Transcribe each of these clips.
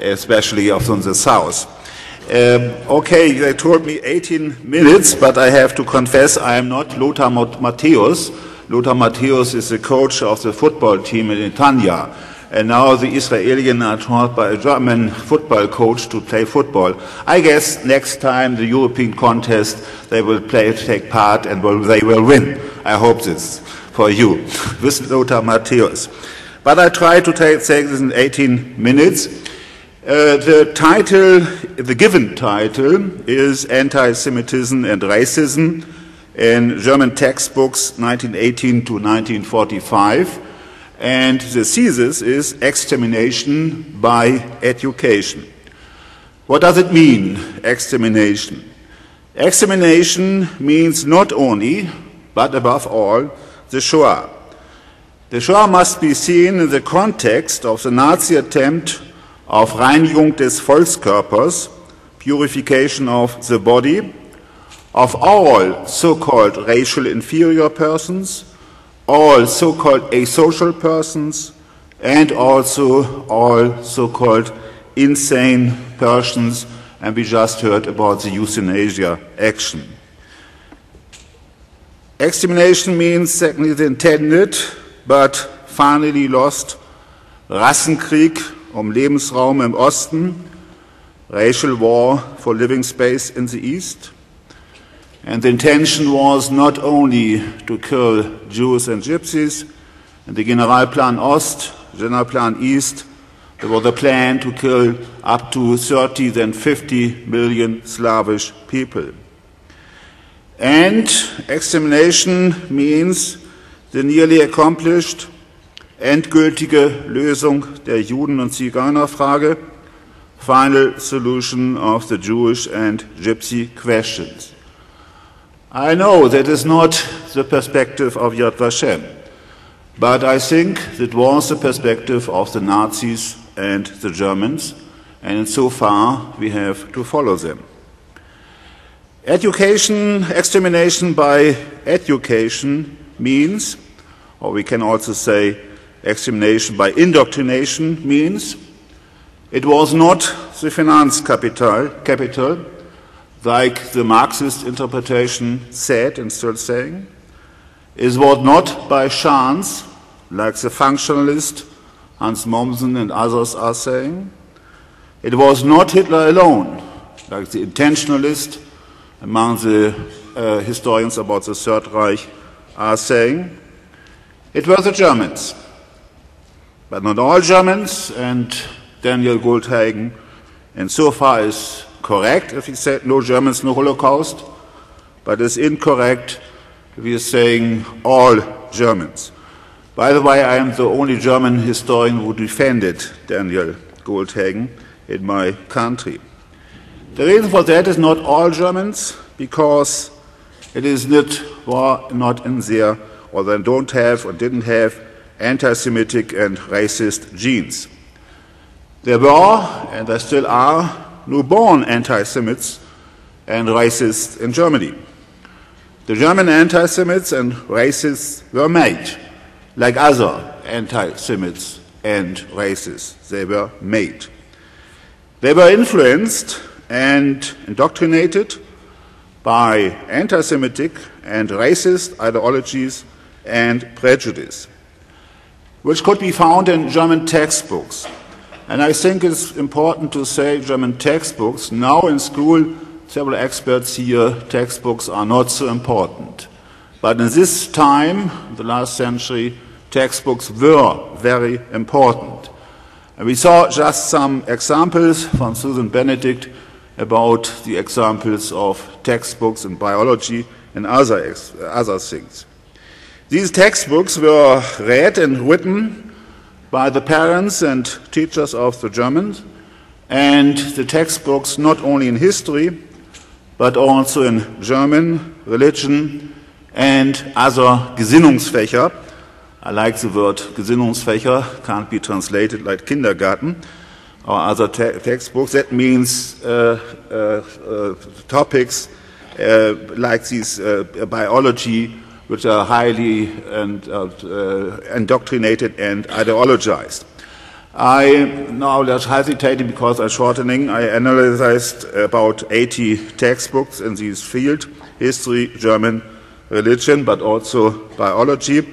especially of the south. Um, okay, they told me 18 minutes, but I have to confess I am not Lothar Matthäus. Lothar Matthäus is the coach of the football team in Netanya. And now the Israelis are taught by a German football coach to play football. I guess next time the European contest they will play, take part and will, they will win. I hope this for you with Lothar Matthäus. But I try to take, take this in 18 minutes. Uh, the title, the given title, is Anti Semitism and Racism in German textbooks 1918 to 1945. And the thesis is extermination by education. What does it mean, extermination? Extermination means not only, but above all, the Shoah. The Shoah must be seen in the context of the Nazi attempt of Reinigung des Volkskörpers, purification of the body, of all so-called racial inferior persons, all so-called asocial persons, and also all so-called insane persons, and we just heard about the euthanasia action. Extermination means, secondly, the intended but finally lost Rassenkrieg um Lebensraum im Osten, racial war for living space in the East. And the intention was not only to kill Jews and Gypsies, in the Generalplan Ost, Generalplan East, there was a plan to kill up to 30 then 50 million Slavish people. And extermination means the nearly accomplished endgültige Lösung der Juden- und Zigeunerfrage, final solution of the Jewish and Gypsy questions. I know that is not the perspective of Yad Vashem, but I think that was the perspective of the Nazis and the Germans, and so far we have to follow them. Education, extermination by education means, or we can also say extermination by indoctrination means, it was not the finance capital, capital like the Marxist interpretation said and still saying. It was not by chance, like the functionalist Hans Mommsen and others are saying. It was not Hitler alone, like the intentionalist among the uh, historians about the Third Reich are saying. It were the Germans, but not all Germans, and Daniel Goldhagen, and so far is correct if he said no Germans, no Holocaust, but it's incorrect if he is saying all Germans. By the way, I am the only German historian who defended Daniel Goldhagen in my country. The reason for that is not all Germans, because it is not, not in there, or they don't have or didn't have anti Semitic and racist genes. There were, and there still are, newborn anti Semites and racists in Germany. The German anti Semites and racists were made, like other anti Semites and racists. They were made. They were influenced and indoctrinated by anti Semitic and racist ideologies and prejudice, which could be found in German textbooks. And I think it's important to say German textbooks. Now in school, several experts here, textbooks are not so important. But in this time, the last century, textbooks were very important. And we saw just some examples from Susan Benedict about the examples of textbooks in biology and other, other things. These textbooks were read and written by the parents and teachers of the Germans, and the textbooks not only in history, but also in German, religion, and other Gesinnungsfächer I like the word Gesinnungsfächer, can't be translated like kindergarten or other te textbooks. That means uh, uh, uh, topics uh, like these uh, biology, which are highly and, uh, indoctrinated and ideologized. I now just hesitating because I'm shortening. I analyzed about 80 textbooks in this field history, German religion, but also biology.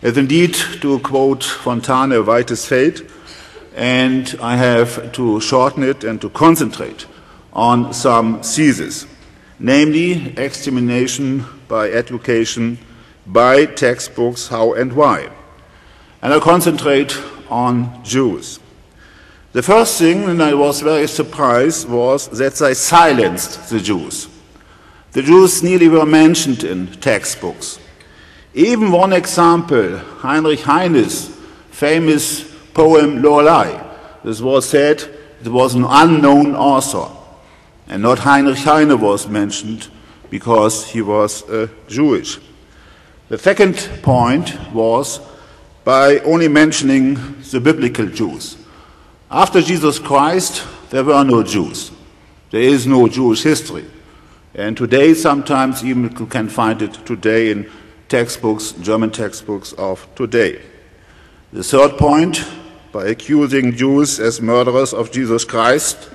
As indeed, to quote Fontane, white is Feld, and I have to shorten it and to concentrate on some theses, namely extermination by education, by textbooks, how and why. And I concentrate on Jews. The first thing, and I was very surprised, was that they silenced the Jews. The Jews nearly were mentioned in textbooks. Even one example, Heinrich Heine's famous poem Lorelei. This was said it was an unknown author. And not Heinrich Heine was mentioned because he was uh, Jewish. The second point was by only mentioning the biblical Jews. After Jesus Christ, there were no Jews. There is no Jewish history. And today, sometimes even you can find it today in textbooks, German textbooks of today. The third point, by accusing Jews as murderers of Jesus Christ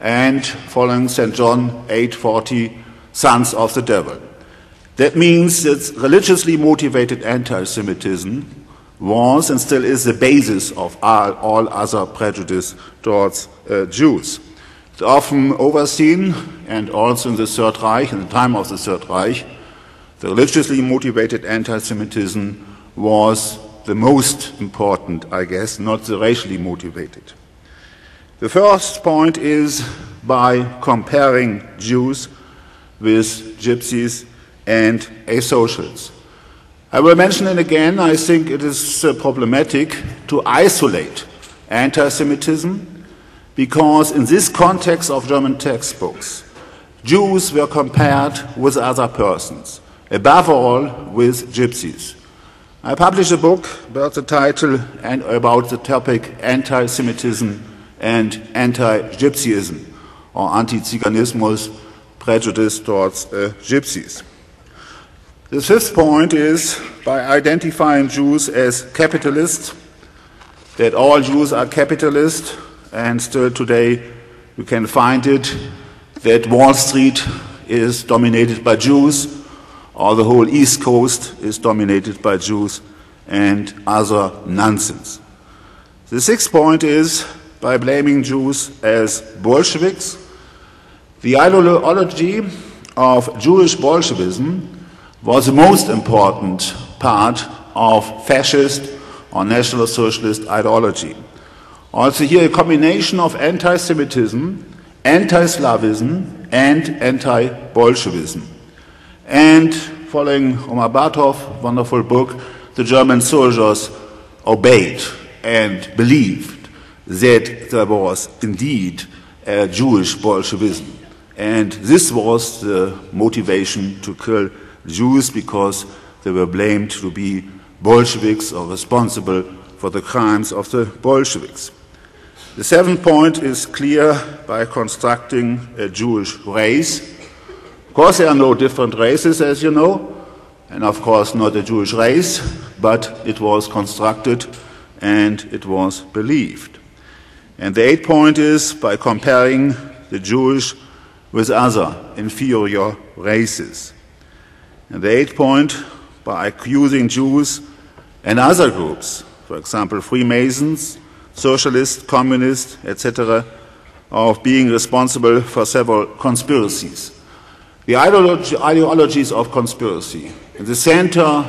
and following St. John 8:40, sons of the devil. That means that religiously motivated anti-Semitism was and still is the basis of all, all other prejudice towards uh, Jews. It's often overseen, and also in the Third Reich, in the time of the Third Reich, the religiously motivated anti Semitism was the most important, I guess, not the racially motivated. The first point is by comparing Jews with gypsies and asocials. I will mention it again. I think it is uh, problematic to isolate anti Semitism because, in this context of German textbooks, Jews were compared with other persons, above all with gypsies. I published a book about the title and about the topic anti Semitism and anti Gypsyism, or anti Ziganismus, prejudice towards uh, gypsies. The fifth point is by identifying Jews as capitalists, that all Jews are capitalists, and still today you can find it that Wall Street is dominated by Jews, or the whole East Coast is dominated by Jews, and other nonsense. The sixth point is by blaming Jews as Bolsheviks. The ideology of Jewish Bolshevism was the most important part of fascist or National Socialist ideology. Also, here a combination of anti Semitism, anti Slavism, and anti Bolshevism. And following Omer Bartov' wonderful book, the German soldiers obeyed and believed that there was indeed a Jewish Bolshevism. And this was the motivation to kill Jews because they were blamed to be Bolsheviks or responsible for the crimes of the Bolsheviks. The seventh point is clear by constructing a Jewish race. Of course, there are no different races, as you know, and of course, not a Jewish race, but it was constructed and it was believed. And the eighth point is by comparing the Jewish with other inferior races. And the eighth point, by accusing Jews and other groups, for example, Freemasons, socialists, communists, etc., of being responsible for several conspiracies. The ideology, ideologies of conspiracy. In the center,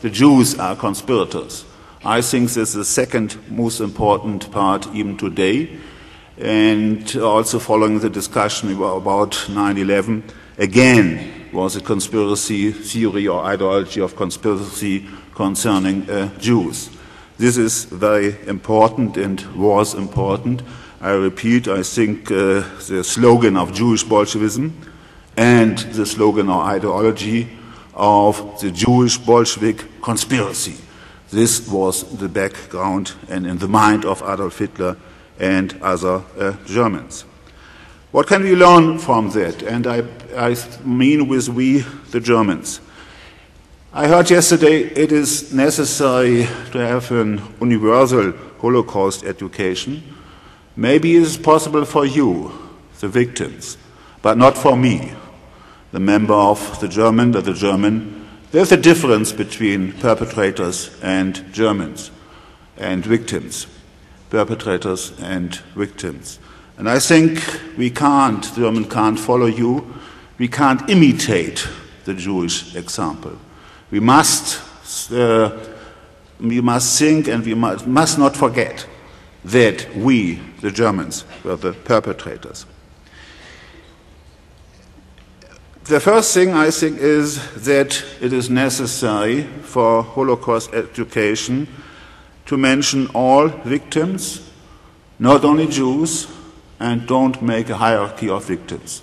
the Jews are conspirators. I think this is the second most important part even today. And also following the discussion about 9 11, again, was a conspiracy theory or ideology of conspiracy concerning uh, Jews. This is very important and was important. I repeat, I think uh, the slogan of Jewish Bolshevism and the slogan or ideology of the Jewish Bolshevik conspiracy. This was the background and in the mind of Adolf Hitler and other uh, Germans. What can we learn from that? And I, I mean with we, the Germans. I heard yesterday it is necessary to have an universal Holocaust education. Maybe it is possible for you, the victims, but not for me, the member of the German, the German. There's a difference between perpetrators and Germans and victims, perpetrators and victims. And I think we can't, the German can't follow you, we can't imitate the Jewish example. We must, uh, we must think and we must, must not forget that we, the Germans, were the perpetrators. The first thing I think is that it is necessary for Holocaust education to mention all victims, not only Jews, and don't make a hierarchy of victims.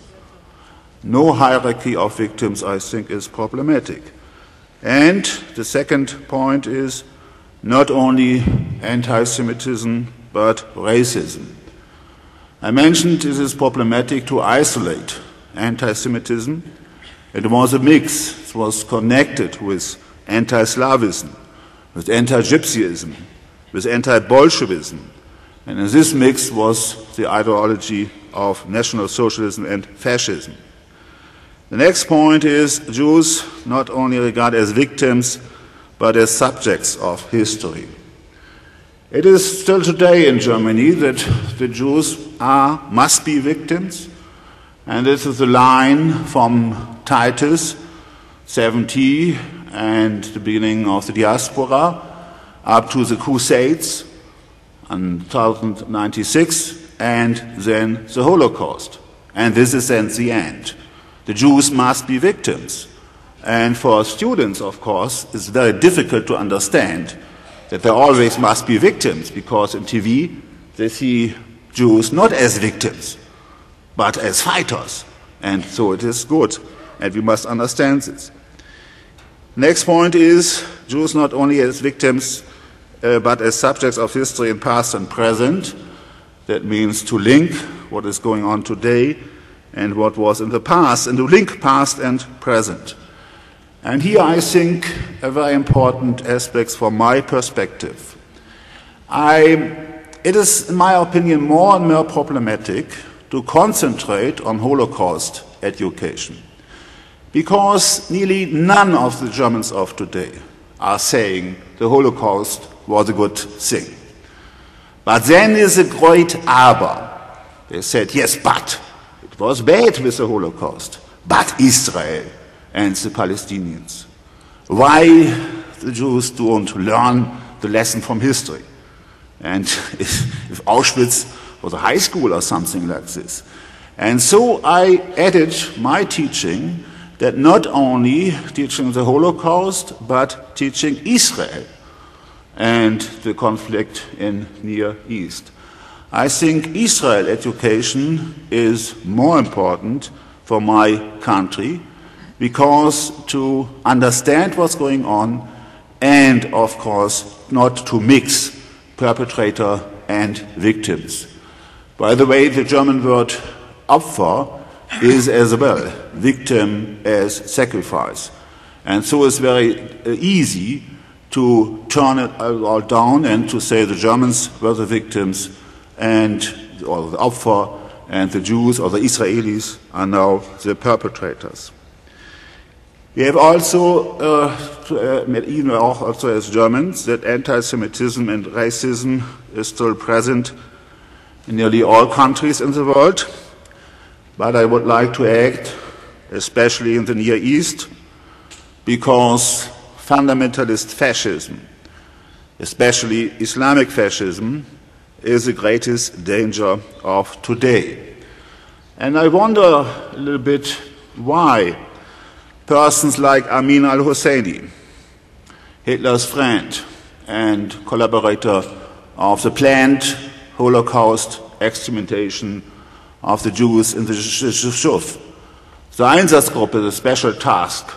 No hierarchy of victims, I think, is problematic. And the second point is not only anti Semitism, but racism. I mentioned it is problematic to isolate anti Semitism. It was a mix, it was connected with anti Slavism, with anti Gypsyism, with anti Bolshevism. And in this mix was the ideology of National Socialism and Fascism. The next point is Jews not only regarded as victims, but as subjects of history. It is still today in Germany that the Jews are, must be victims, and this is a line from Titus 70 and the beginning of the diaspora up to the Crusades in 1096 and then the Holocaust. And this is then the end. The Jews must be victims. And for students, of course, it's very difficult to understand that they always must be victims because in TV they see Jews not as victims, but as fighters. And so it is good. And we must understand this. Next point is Jews not only as victims, uh, but as subjects of history in past and present. That means to link what is going on today and what was in the past, and to link past and present. And here I think a very important aspect from my perspective. I, it is, in my opinion, more and more problematic to concentrate on Holocaust education because nearly none of the Germans of today are saying the Holocaust was a good thing. But then is a great aber. They said, yes, but it was bad with the Holocaust. But Israel and the Palestinians. Why the Jews don't learn the lesson from history? And if, if Auschwitz was a high school or something like this. And so I added my teaching that not only teaching the Holocaust, but teaching Israel and the conflict in Near East. I think Israel education is more important for my country because to understand what's going on and of course not to mix perpetrator and victims. By the way, the German word Opfer is as well victim as sacrifice. And so it's very uh, easy to turn it all down and to say the Germans were the victims and or the Opfer and the Jews or the Israelis are now the perpetrators. We have also, uh, uh, even also as Germans, that anti-Semitism and racism is still present in nearly all countries in the world. But I would like to act, especially in the Near East, because fundamentalist fascism, especially Islamic fascism, is the greatest danger of today. And I wonder a little bit why persons like Amin al Husseini, Hitler's friend and collaborator of the planned Holocaust extermination of the Jews in the Yishuv, the Einsatzgruppe, the special task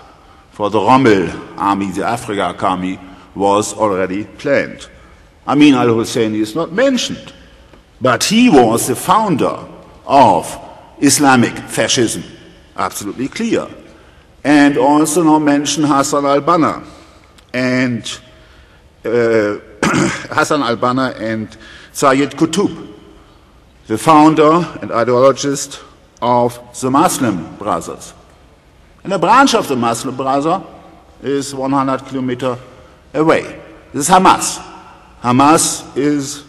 for the Rommel army, the Afrika army, was already planned. Amin al Husseini is not mentioned, but he was the founder of Islamic fascism, absolutely clear. And also not mention Hassan al Banna and uh, Hassan al-Banna and Sayyid Qutb, the founder and ideologist of the Muslim Brothers. And a branch of the Muslim Brother is 100 kilometers away. This is Hamas. Hamas is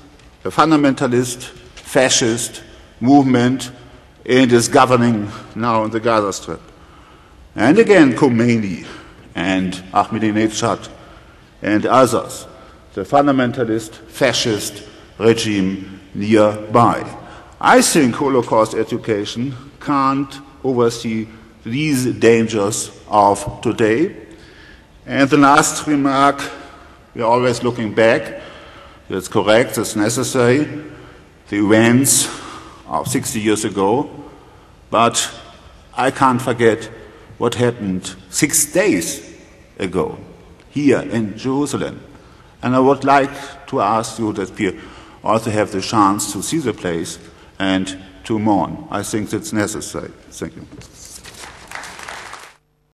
a fundamentalist, fascist movement and is governing now in the Gaza Strip. And again, Khomeini and Ahmadinejad and others, the fundamentalist, fascist regime nearby. I think Holocaust education can't oversee these dangers of today. And the last remark, we're always looking back. That's correct, that's necessary. The events of 60 years ago. But I can't forget what happened six days ago here in Jerusalem. And I would like to ask you that we also have the chance to see the place and to mourn. I think that's necessary. Thank you.